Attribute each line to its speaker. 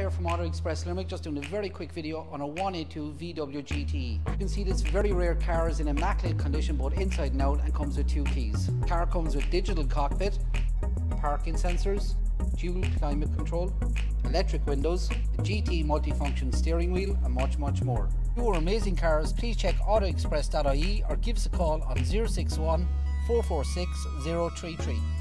Speaker 1: here from AutoXpress Limerick, just doing a very quick video on a 182 VW GTE. You can see this very rare car is in immaculate condition both inside and out and comes with two keys. car comes with digital cockpit, parking sensors, dual climate control, electric windows, the GT multifunction steering wheel and much much more. you are amazing cars, please check autoxpress.ie or give us a call on 061 446 033.